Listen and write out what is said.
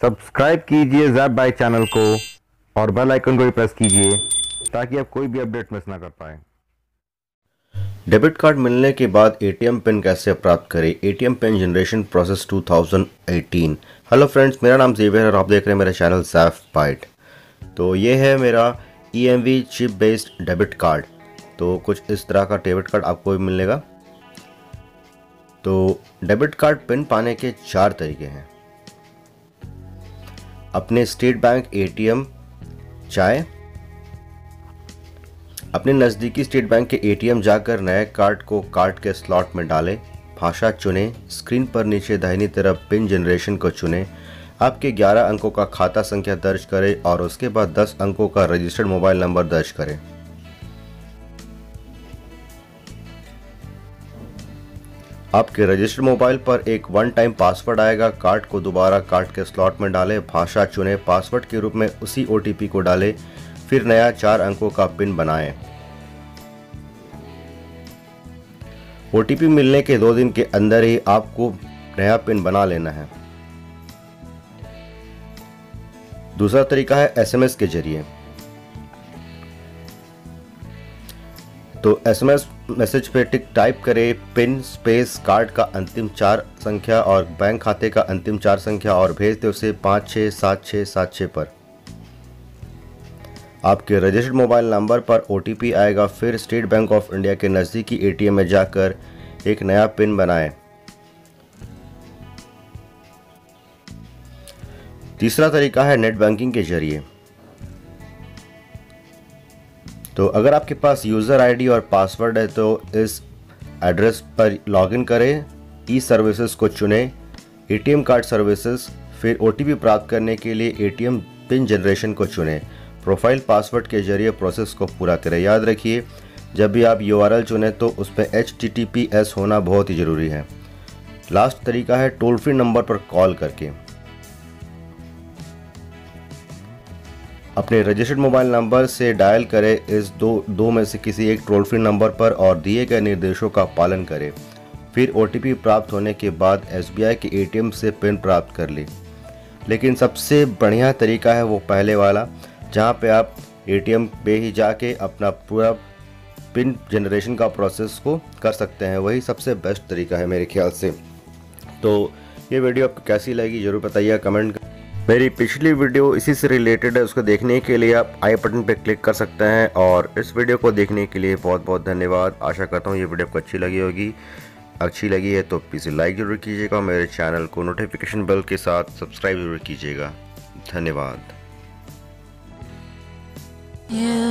Subscribe कीजिए JAP bike channel को और बेल आइकन को भी प्रेस कीजिए ताकि आप कोई भी अपडेट मिस ना कर पाए। डेबिट कार्ड मिलने के बाद एटीएम पिन कैसे प्राप्त करें? ATM pin generation process 2018 hello friends, मेरा नाम जेवियर और आप देख रहे हैं मेरा चैनल सैफ बाइट। तो ये है मेरा V chip based debit card. तो कुछ इस तरह का डेबिट कार्ड आपको भी मिलेगा। तो डेबिट कार्ड पिन पाने के चार तरीके हैं। अपने स्टेट बैंक एटीएम चाहे अपने नज़दीकी स्टेट बैंक के एटीएम जाकर नए कार्ड को कार्ड के स्लॉट में डालें। भाषा चुनें। स्क्रीन पर नीचे दाहिनी तरफ़ पिन जनरेशन को चुनें। आपके 11 अंकों का खाता संख्या दर्ज करें और उसके बाद 10 अंकों का रजिस्टर्ड मोबाइल नंबर दर्ज करें। आपके रजिस्टर्ड मोबाइल पर एक वन टाइम पासवर्ड आएगा। कार्ड को दोबारा कार्ड के स्लॉट में डालें, भाषा चुनें पासवर्ड के रूप में उसी ओटीपी को डालें, फिर नया चार अंकों का पिन बनाएँ। ओटीपी मिलने के दो दिन के अंदर ही आपको नया पिन बना लेना है। दूसरा तरीका है एसएमएस के ज़रिए। तो एसएमएस मैसेज पे टिक, टाइप करें पिन स्पेस कार्ड का अंतिम चार संख्या और बैंक खाते का अंतिम चार संख्या और भेज दे उसे पाँच छः सात छः सात छः पर। आपके रजिस्टर्ड मोबाइल नंबर पर ओ आएगा, फिर स्टेट बैंक ऑफ़ इंडिया के नज़दीकी एटीएम में जाकर एक नया पिन बनाएँ। तीसरा तरीका है नेट बैंकिंग के ज़रिए। तो अगर आपके पास यूज़र आईडी और पासवर्ड है तो इस एड्रेस पर लॉगिन करें ई सर्विसेज़ को चुनें एटीएम कार्ड सर्विसेज़ फिर ओटीपी प्राप्त करने के लिए एटीएम पिन जनरेशन को चुनें। प्रोफ़ाइल पासवर्ड के ज़रिए प्रोसेस को पूरा करें। याद रखिए, जब भी आप यू चुनें तो उस पर एचटीटीपीएस होना बहुत ही ज़रूरी है। लास्ट तरीका है टोल फ्री नंबर पर कॉल करके। अपने रजिस्टर्ड मोबाइल नंबर से डायल करें इस दो दो में से किसी एक टोल फ्री नंबर पर और दिए गए निर्देशों का पालन करें। फिर ओटीपी प्राप्त होने के बाद एसबीआई के एटीएम से पिन प्राप्त कर लें। लेकिन सबसे बढ़िया तरीका है वो पहले वाला, जहाँ पे आप ए टी पे ही जाके अपना पूरा पिन जनरेशन का प्रोसेस को कर सकते हैं। वही सबसे बेस्ट तरीका है मेरे ख्याल से। तो ये वीडियो आपको कैसी लगी, ज़रूर बताइए कमेंट मेरी पिछली वीडियो इसी से रिलेटेड है, उसको देखने के लिए आप आई बटन पर क्लिक कर सकते हैं और इस वीडियो को देखने के लिए बहुत बहुत धन्यवाद। आशा करता हूँ ये वीडियो आपको अच्छी लगी होगी। अच्छी लगी है तो प्लीज़ लाइक ज़रूर कीजिएगा मेरे चैनल को नोटिफिकेशन बेल के साथ सब्सक्राइब ज़रूर कीजिएगा। धन्यवाद। You